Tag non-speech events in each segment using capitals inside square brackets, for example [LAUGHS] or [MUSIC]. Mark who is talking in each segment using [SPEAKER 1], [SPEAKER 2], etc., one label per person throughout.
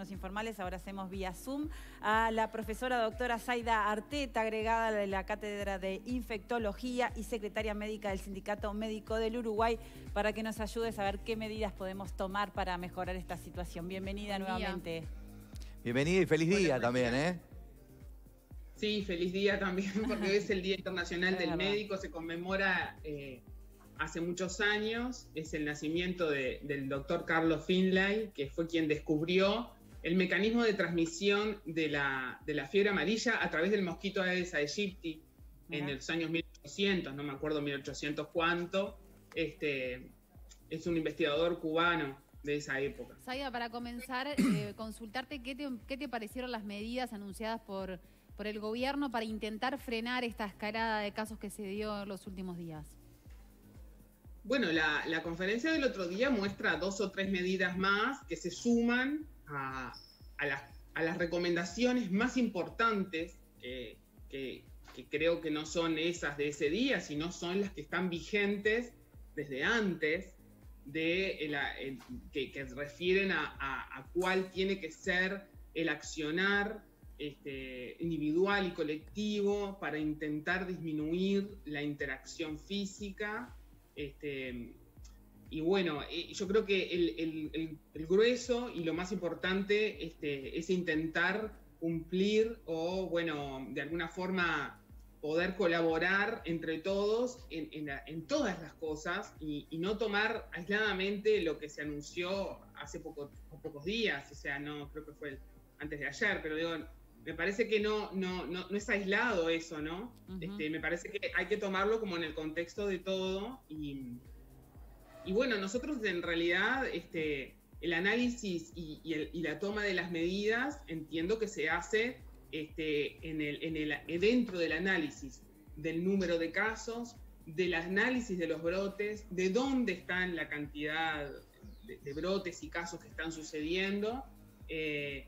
[SPEAKER 1] Alumnos Informales, ahora hacemos vía Zoom, a la profesora doctora Zaida Arteta, agregada de la Cátedra de Infectología y secretaria médica del Sindicato Médico del Uruguay, para que nos ayude a saber qué medidas podemos tomar para mejorar esta situación. Bienvenida nuevamente.
[SPEAKER 2] Bienvenida y feliz día también, ¿eh?
[SPEAKER 3] Sí, feliz día también, [LAUGHS] porque hoy es el Día Internacional del Médico, se conmemora eh, hace muchos años, es el nacimiento del doctor Carlos Finlay, que fue quien descubrió el mecanismo de transmisión de la, fiebre amarilla a través del mosquito Aedes aegypti en los años 1800, no me acuerdo 1800 cuánto. Este, es un investigador cubano de esa época.
[SPEAKER 4] Saida, para comenzar, eh, [COUGHS] consultarte qué te, qué te parecieron las medidas anunciadas por, por el gobierno para intentar frenar esta escalada de casos que se dio en los últimos días.
[SPEAKER 3] Bueno, la, conferencia del otro día muestra dos o tres medidas más que se suman a, las, recomendaciones más importantes que, creo que no son esas de ese día, sino son las que están vigentes desde antes, de que, refieren a, cuál tiene que ser el accionar este, individual y colectivo para intentar disminuir la interacción física este, y bueno, eh, yo creo que el, grueso y lo más importante este, es intentar cumplir o, bueno, de alguna forma poder colaborar entre todos en, todas las cosas y, no tomar aisladamente lo que se anunció hace pocos días, o sea, no creo que fue antes de ayer, pero digo, me parece que no, no, no, es aislado eso, ¿no? este, me parece que hay que tomarlo como en el contexto de todo y, y bueno, nosotros en realidad este, el análisis y, la toma de las medidas entiendo que se hace este, en el, dentro del análisis del número de casos, del análisis de los brotes, de dónde están la cantidad de, brotes y casos que están sucediendo. Eh,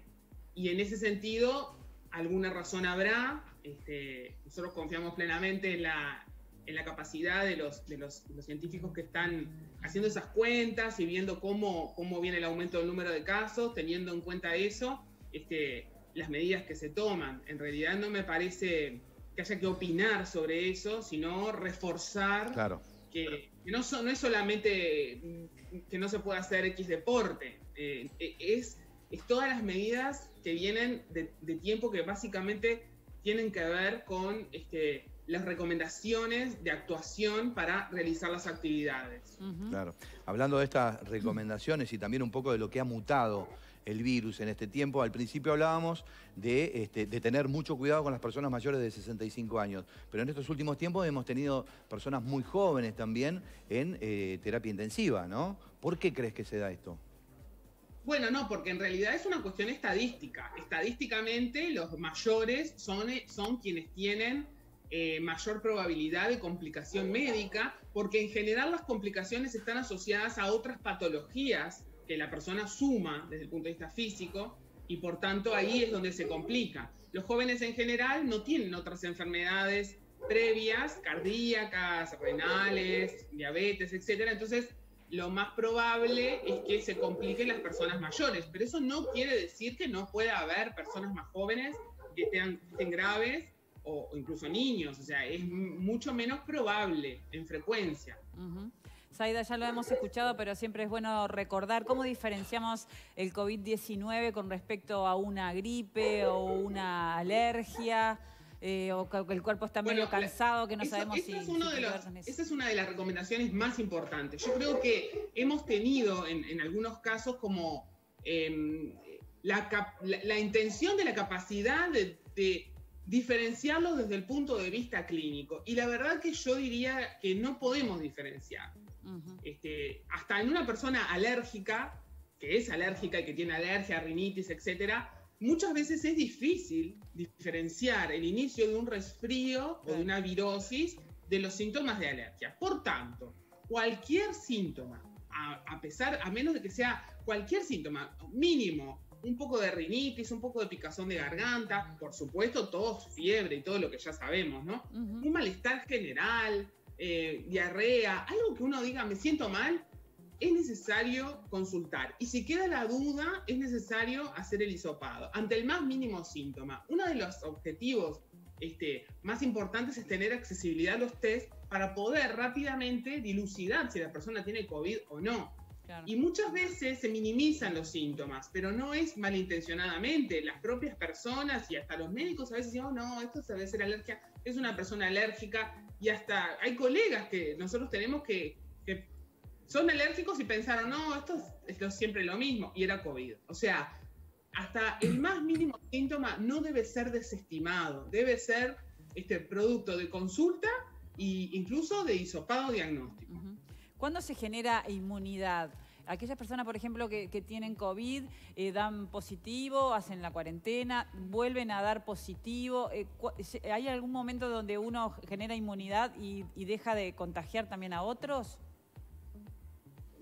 [SPEAKER 3] y en ese sentido, alguna razón habrá. Este, nosotros confiamos plenamente en la, en la capacidad de los, de los, científicos que están haciendo esas cuentas y viendo cómo, cómo viene el aumento del número de casos, teniendo en cuenta eso, este, las medidas que se toman. En realidad no me parece que haya que opinar sobre eso, sino reforzar
[SPEAKER 2] claro.
[SPEAKER 3] que, no, no, es solamente que no se pueda hacer X deporte, eh, es, es todas las medidas que vienen de, tiempo que básicamente tienen que ver con este, las recomendaciones de actuación para realizar las actividades.
[SPEAKER 2] Claro. Hablando de estas recomendaciones y también un poco de lo que ha mutado el virus en este tiempo, al principio hablábamos de, este, tener mucho cuidado con las personas mayores de 65 años, pero en estos últimos tiempos hemos tenido personas muy jóvenes también en eh, terapia intensiva, ¿no? ¿Por qué crees que se da esto?
[SPEAKER 3] Bueno, no, porque en realidad es una cuestión estadística. Estadísticamente los mayores son, son quienes tienen eh, mayor probabilidad de complicación médica, porque en general las complicaciones están asociadas a otras patologías que la persona suma desde el punto de vista físico y por tanto ahí es donde se complica. Los jóvenes en general no tienen otras enfermedades previas, cardíacas, renales, diabetes, etc. Entonces lo más probable es que se compliquen las personas mayores, pero eso no quiere decir que no pueda haber personas más jóvenes que estén, graves o, incluso niños, o sea, es mucho menos probable en frecuencia.
[SPEAKER 1] Saida, ya lo hemos escuchado, pero siempre es bueno recordar cómo diferenciamos el COVID-19 con respecto a una gripe o una alergia. Eh, o que el cuerpo está medio cansado, que no sabemos si,
[SPEAKER 3] es Esa es una de las recomendaciones más importantes. Yo creo que hemos tenido en, algunos casos como em, la, intención de la capacidad de, diferenciarlos desde el punto de vista clínico. Y la verdad que yo diría que no podemos diferenciar. este, hasta en una persona alérgica, que es alérgica y que tiene alergia, rinitis, etcétera, muchas veces es difícil diferenciar el inicio de un resfrío o de una virosis de los síntomas de alergia. Por tanto, cualquier síntoma, a, pesar, a menos de que sea cualquier síntoma mínimo, un poco de rinitis, un poco de picazón de garganta, por supuesto, tos, fiebre y todo lo que ya sabemos, ¿no? Un malestar general, eh, diarrea, algo que uno diga, me siento mal, es necesario consultar. Y si queda la duda, es necesario hacer el hisopado. Ante el más mínimo síntoma, uno de los objetivos este, más importantes es tener accesibilidad a los test para poder rápidamente dilucidar si la persona tiene COVID o no. Y muchas veces se minimizan los síntomas, pero no es malintencionadamente. Las propias personas y hasta los médicos a veces dicen, oh, no, esto debe ser alergia, es una persona alérgica. Y hasta hay colegas que nosotros tenemos que, que son alérgicos y pensaron, no, esto es, siempre lo mismo, y era COVID. O sea, hasta el más mínimo síntoma no debe ser desestimado, debe ser este producto de consulta e incluso de hisopado diagnóstico.
[SPEAKER 1] ¿Cuándo se genera inmunidad? Aquellas personas, por ejemplo, que, tienen COVID, eh, dan positivo, hacen la cuarentena, vuelven a dar positivo. Eh, ¿Hay algún momento donde uno genera inmunidad y deja de contagiar también a otros?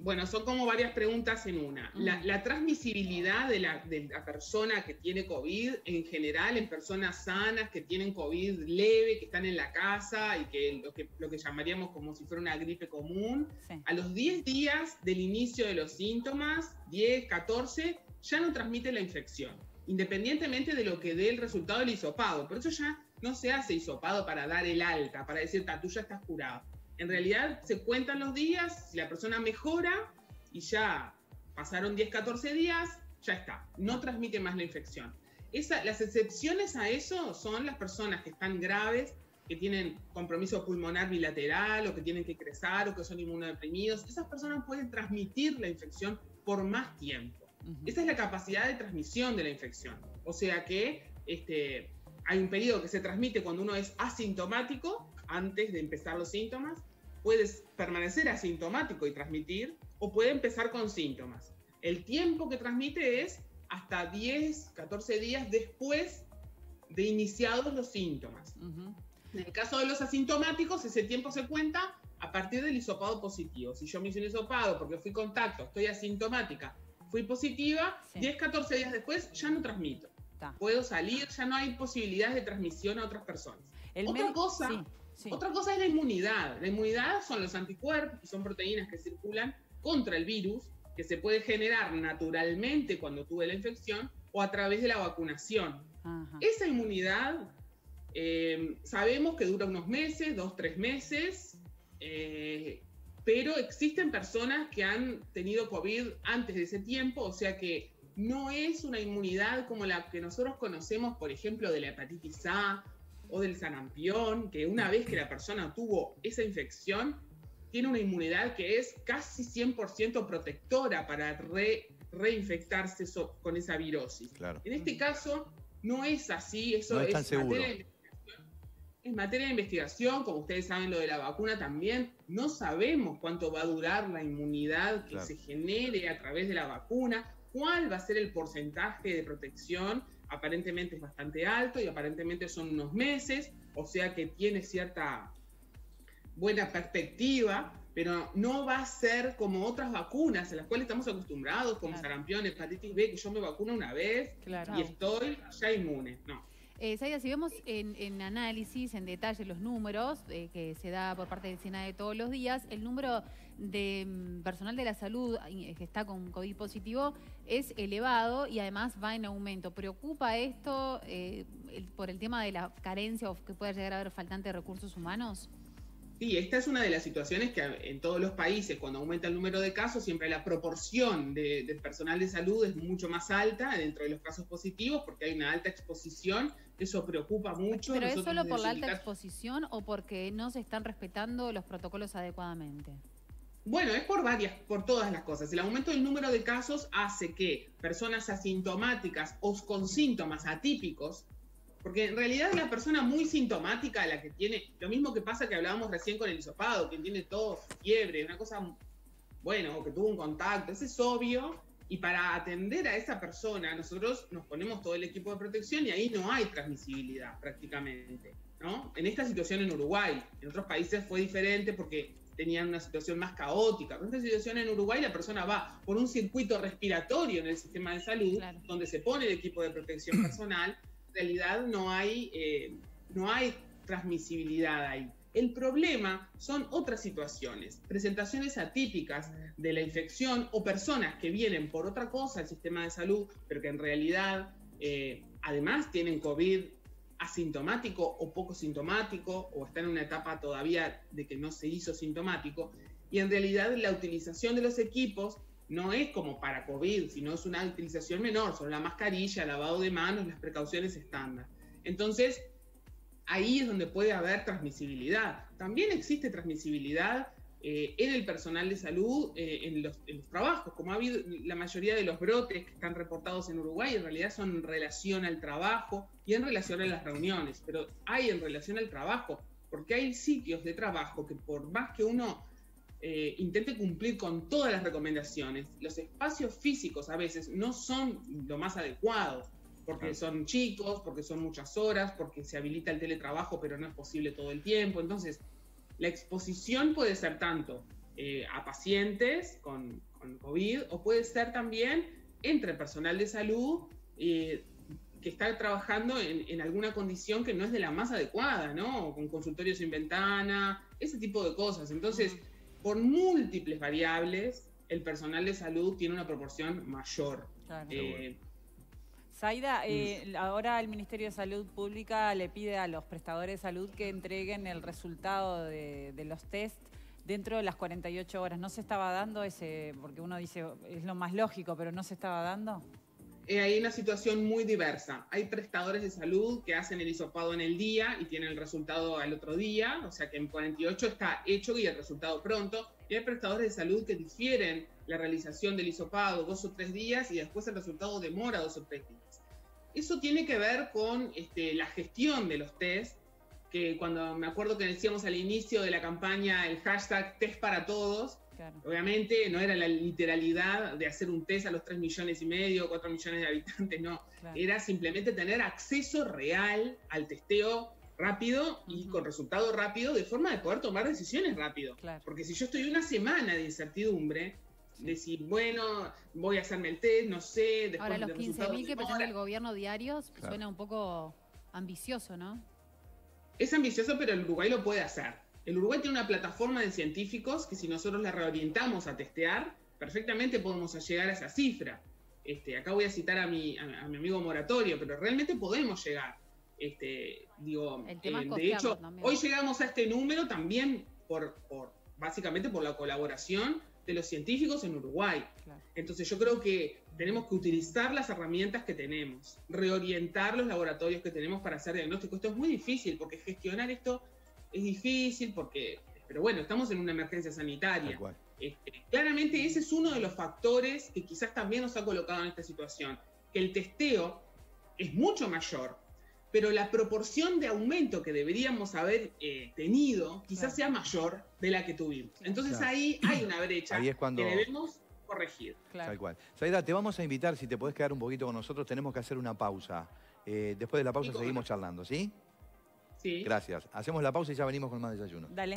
[SPEAKER 3] Bueno, son como varias preguntas en una. La, transmisibilidad de la, persona que tiene COVID en general, en personas sanas que tienen COVID leve, que están en la casa y que lo que, lo que llamaríamos como si fuera una gripe común, a los 10 días del inicio de los síntomas, 10, 14, ya no transmite la infección, independientemente de lo que dé el resultado del hisopado. Por eso ya no se hace hisopado para dar el alta, para decir, tú ya estás curado en realidad se cuentan los días, si la persona mejora y ya pasaron 10, 14 días, ya está, no transmite más la infección. las excepciones a eso son las personas que están graves, que tienen compromiso pulmonar bilateral o que tienen que crecer o que son inmunodeprimidos. Esas personas pueden transmitir la infección por más tiempo. Esa es la capacidad de transmisión de la infección. O sea que este, hay un periodo que se transmite cuando uno es asintomático, antes de empezar los síntomas, puedes permanecer asintomático y transmitir o puede empezar con síntomas. El tiempo que transmite es hasta 10, 14 días después de iniciados los síntomas. En el caso de los asintomáticos, ese tiempo se cuenta a partir del hisopado positivo. Si yo me hice un hisopado porque fui contacto, estoy asintomática, fui positiva, 10, 14 días después ya no transmito. Puedo salir, ya no hay posibilidades de transmisión a otras personas. Otra cosa otra cosa es la inmunidad. La inmunidad son los anticuerpos, y son proteínas que circulan contra el virus, que se puede generar naturalmente cuando tuve la infección o a través de la vacunación. Esa inmunidad eh, sabemos que dura unos meses, dos, tres meses, eh, pero existen personas que han tenido COVID antes de ese tiempo, o sea que no es una inmunidad como la que nosotros conocemos, por ejemplo, de la hepatitis A o del sarampión, que una vez que la persona tuvo esa infección, tiene una inmunidad que es casi 100% protectora para reinfectarse con esa virosis. En este caso, no es así, eso es, materia de es materia de investigación, como ustedes saben lo de la vacuna también, no sabemos cuánto va a durar la inmunidad que se genere a través de la vacuna, cuál va a ser el porcentaje de protección aparentemente es bastante alto y aparentemente son unos meses, o sea que tiene cierta buena perspectiva, pero no va a ser como otras vacunas a las cuales estamos acostumbrados, como sarampión, hepatitis B, que yo me vacuno una vez y estoy ya inmune. No.
[SPEAKER 4] Eh, si vemos en, análisis, en detalle, los números eh, que se da por parte del de todos los días, el número de mm, personal de la salud eh, que está con COVID positivo es elevado y además va en aumento. ¿Preocupa esto eh, por el tema de la carencia o que pueda llegar a haber faltante de recursos humanos?
[SPEAKER 3] Sí, esta es una de las situaciones que en todos los países, cuando aumenta el número de casos, siempre la proporción de, personal de salud es mucho más alta dentro de los casos positivos porque hay una alta exposición. Eso preocupa mucho.
[SPEAKER 4] ¿Pero es solo por la alta exposición o porque no se están respetando los protocolos adecuadamente?
[SPEAKER 3] Bueno, es por varias, por todas las cosas. El aumento del número de casos hace que personas asintomáticas o con síntomas atípicos porque en realidad una persona muy sintomática, la que tiene, lo mismo que pasa que hablábamos recién con el hisopado, que tiene tos, fiebre, una cosa, bueno, o que tuvo un contacto, eso es obvio. Y para atender a esa persona, nosotros nos ponemos todo el equipo de protección y ahí no hay transmisibilidad prácticamente. ¿no? En esta situación en Uruguay, en otros países fue diferente porque tenían una situación más caótica. En esta situación en Uruguay la persona va por un circuito respiratorio en el sistema de salud, donde se pone el equipo de protección [CLEARS THROAT] personal realidad no hay, eh, no hay transmisibilidad ahí. El problema son otras situaciones, presentaciones atípicas de la infección o personas que vienen por otra cosa al sistema de salud, pero que en realidad eh, además tienen COVID asintomático o poco sintomático o están en una etapa todavía de que no se hizo sintomático. Y en realidad la utilización de los equipos no es como para COVID, sino es una utilización menor, son la mascarilla, lavado de manos, las precauciones estándar. Entonces, ahí es donde puede haber transmisibilidad. También existe transmisibilidad eh, en el personal de salud, eh, en, los, trabajos, como ha habido la mayoría de los brotes que están reportados en Uruguay, en realidad son en relación al trabajo y en relación a las reuniones, pero hay en relación al trabajo, porque hay sitios de trabajo que por más que uno eh, intente cumplir con todas las recomendaciones, los espacios físicos a veces no son lo más adecuado, porque son chicos, porque son muchas horas, porque se habilita el teletrabajo, pero no es posible todo el tiempo. Entonces, la exposición puede ser tanto eh, a pacientes con, COVID o puede ser también entre personal de salud eh, que está trabajando en, en, alguna condición que no es de la más adecuada, ¿no? Con consultorios sin ventana, ese tipo de cosas. Entonces, por múltiples variables, el personal de salud tiene una proporción mayor.
[SPEAKER 1] Eh, Zaida, eh, ahora el Ministerio de Salud Pública le pide a los prestadores de salud que entreguen el resultado de, de los test dentro de las 48 horas. ¿No se estaba dando ese, porque uno dice, es lo más lógico, pero no se estaba dando?
[SPEAKER 3] Eh, hay una situación muy diversa. Hay prestadores de salud que hacen el hisopado en el día y tienen el resultado al otro día, o sea que en 48 está hecho y el resultado pronto. Y hay prestadores de salud que difieren la realización del hisopado dos o tres días y después el resultado demora dos o tres días. Eso tiene que ver con este, la gestión de los test, que cuando me acuerdo que decíamos al inicio de la campaña el hashtag test para todos, Obviamente no era la literalidad de hacer un test a los 3 millones y medio, 4 millones de habitantes, no. Era simplemente tener acceso real al testeo rápido y con resultado rápido, de forma de poder tomar decisiones rápido. Porque si yo estoy una semana de incertidumbre, decir, bueno, voy a hacerme el test, no sé,
[SPEAKER 4] después Ahora, los 15.000 que pretende el gobierno diarios suena un poco ambicioso, ¿no?
[SPEAKER 3] Es ambicioso, pero el Uruguay lo puede hacer. El Uruguay tiene una plataforma de científicos que si nosotros la reorientamos a testear, perfectamente podemos llegar a esa cifra. Este, acá voy a citar a mi, a, mi amigo Moratorio, pero realmente podemos llegar. Este, digo, eh, de hecho, hoy llegamos a este número también por, por, básicamente por la colaboración de los científicos en Uruguay. Entonces yo creo que tenemos que utilizar las herramientas que tenemos, reorientar los laboratorios que tenemos para hacer diagnóstico. Esto es muy difícil porque gestionar esto es difícil porque, pero bueno, estamos en una emergencia sanitaria. Este, claramente ese es uno de los factores que quizás también nos ha colocado en esta situación, que el testeo es mucho mayor, pero la proporción de aumento que deberíamos haber eh, tenido quizás sea mayor de la que tuvimos. Entonces ahí hay una brecha que debemos corregir.
[SPEAKER 2] Tal cual. Saida, te vamos a invitar, si te podés quedar un poquito con nosotros, tenemos que hacer una pausa. Eh, después de la pausa seguimos charlando, ¿sí?
[SPEAKER 3] Sí.
[SPEAKER 2] Gracias. Hacemos la pausa y ya venimos con más desayuno.
[SPEAKER 1] Dale.